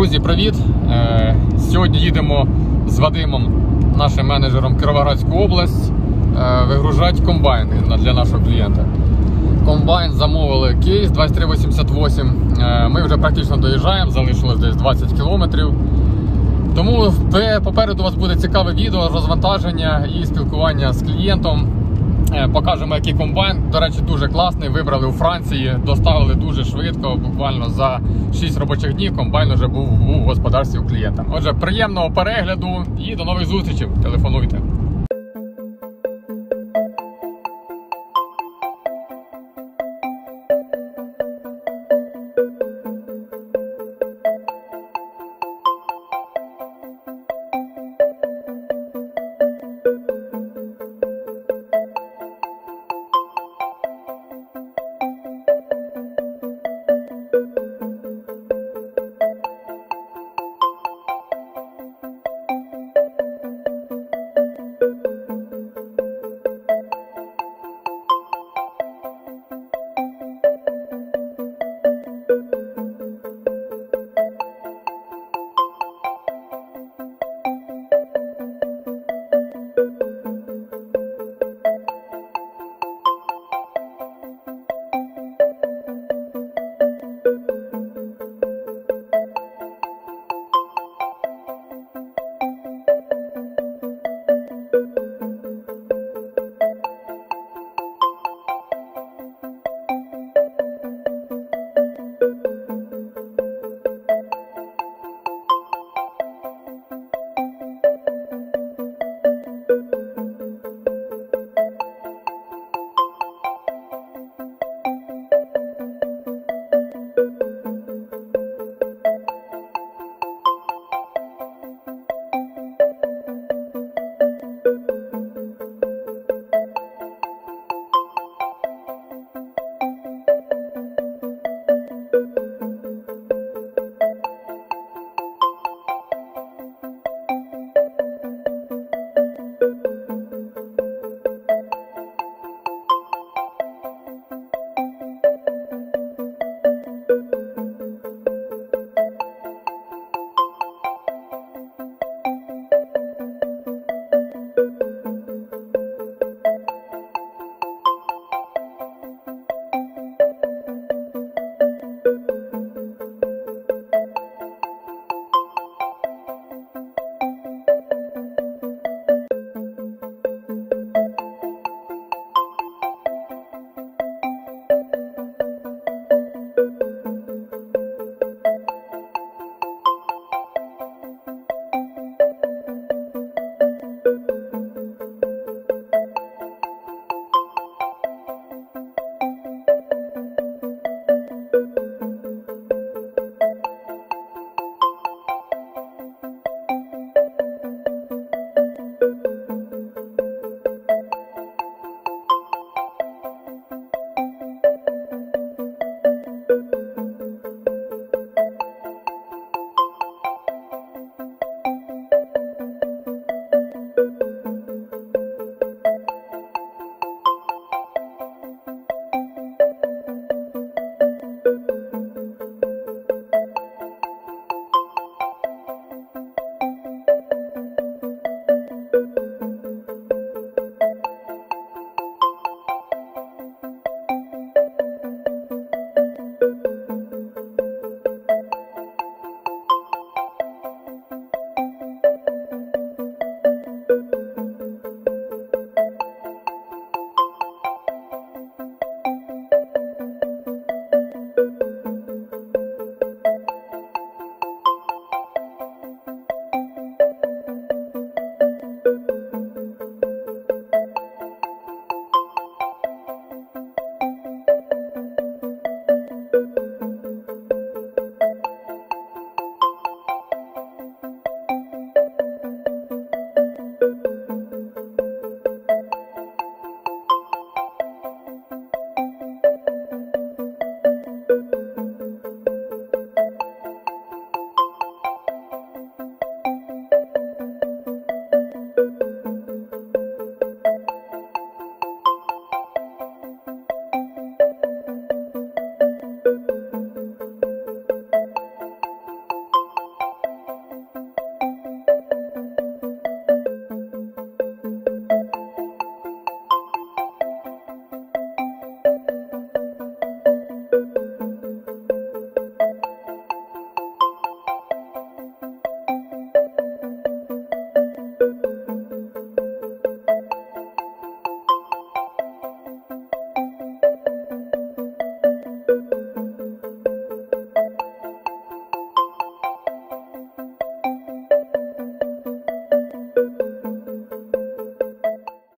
Друзі, привіт! Е, Сьогодні їдемо з Вадимом, нашим менеджером Кіровоградську область, е, вигружати комбайни для нашого клієнта. Комбайн замовили кейс 2388. Е, Ми вже практично доїжджаємо, залишилось десь 20 кілометрів. Тому попереду у вас буде цікаве відео, розвантаження і спілкування з клієнтом. Е, Покажемо, який комбайн. До речі, дуже класний. Вибрали у Франції, доставили дуже швидко. Буквально за 6 робочих днів комбайн вже був у господарстві у клієнта. Отже, приємного перегляду і до нових зустрічей. Телефонуйте.